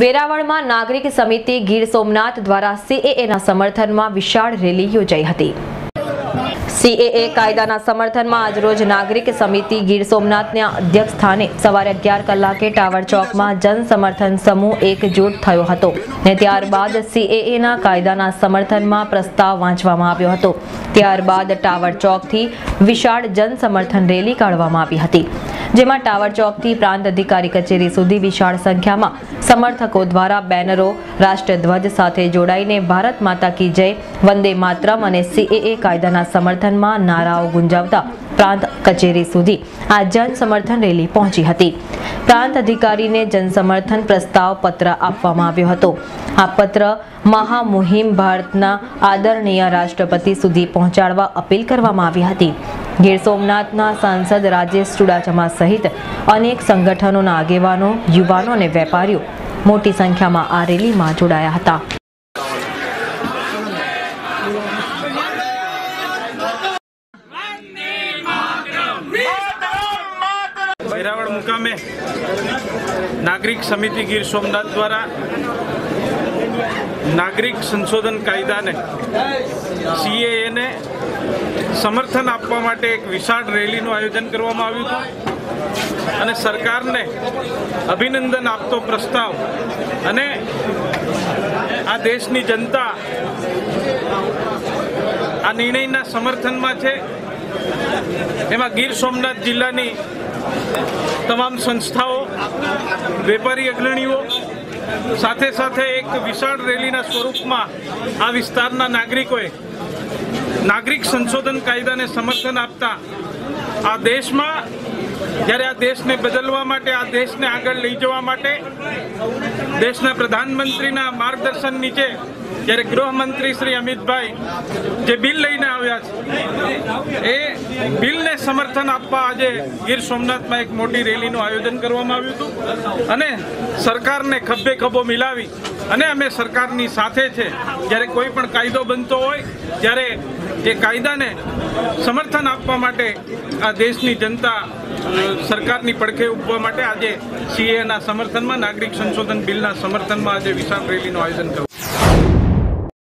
વેરાવળમાં નાગરિક સમિતિ ગીર સોમનાથ દ્વારા સીએએના સમર્થનમાં વિશાળ રેલી યોજાઈ હતી. સીએએ કાયદાના સમર્થનમાં આજરોજ નાગરિક સમિતિ ગીર સોમનાથના અધ્યક્ષ સ્થાને સવારે અગિયાર કલાકે ટાવર ચોકમાં જન સમર્થન સમૂહ એકજૂટ થયો હતો ને ત્યારબાદ સીએએના કાયદાના સમર્થનમાં પ્રસ્તાવ વાંચવામાં આવ્યો હતો. ત્યારબાદ ટાવર ચોકથી વિશાળ જન સમર્થન રેલી કાઢવામાં આવી હતી. જેમાં ટાવર ચોકથી પ્રાંત અધિકારી કચેરી સુધી વિશાળ સંખ્યામાં સમર્થકો દ્વારા બેનરો, રાષ્ટ્રધ્વજ સાથે જોડાઈને ભારત માતા કી જય, વંદે માતરમ અને સીએએ કાયદાના સમર્થનમાં નારાઓ ગુંજાવતા પ્રાંત કચેરી સુધી આ જન સમર્થન રેલી પહોંચી હતી. પ્રાંત અધિકારીને જનસમર્થન પ્રસ્તાવ પત્ર આપવામાં આવ્યો હતો. આ પત્ર મહામુહિમ ભારતના આદરણીય રાષ્ટ્રપતિ સુધી પહોંચાડવા અપીલ કરવામાં આવી હતી. ગીર સોમનાથના સાંસદ રાજેશ ચુડાસમા સહિત અનેક સંગઠનોના આગેવાનો, યુવાનો અને વેપારીઓ મોટી સંખ્યામાં આ રેલીમાં જોડાયા હતા. વેરાવળ મુકામે નાગરિક સમિતિ ગીર સોમનાથ દ્વારા નાગરિક સંશોધન કાયદાને સીએએને સમર્થન આપવા માટે એક વિશાળ રેલીનું આયોજન કરવામાં આવ્યું હતું અને સરકારને અભિનંદન આપતો પ્રસ્તાવ અને આ દેશની જનતા આ નિર્ણયના સમર્થનમાં છે. એમાં ગીર સોમનાથ જિલ્લાની તમામ સંસ્થાઓ, વેપારી અગ્રણીઓ સાથે સાથે એક વિશાળ રેલીના સ્વરૂપમાં આ વિસ્તારના નાગરિકોએ નાગરિક સંશોધન કાયદાને સમર્થન આપતા આ દેશમાં, જ્યારે આ દેશને બદલવા માટે, આ દેશને આગળ લઈ જવા માટે, દેશના પ્રધાનમંત્રીના માર્ગદર્શન નીચે જ્યારે ગૃહમંત્રી શ્રી અમિતભાઈ જે બિલ લઈને આવ્યા છે, એ બિલને સમર્થન આપવા આજે ગીર સોમનાથમાં એક મોટી રેલીનું આયોજન કરવામાં આવ્યું હતું અને સરકારને ખભે ખભો મિલાવી અને અમે સરકારની સાથે છે. જ્યારે કોઈ પણ કાયદો બનતો હોય, ત્યારે જે કાયદાને સમર્થન આપવા માટે આ દેશની જનતા સરકારની પડખે ઉભવા માટે આજે સીએના સમર્થનમાં, નાગરિક સંશોધન બિલના સમર્થનમાં આજે વિશાળ રેલીનું આયોજન કર્યું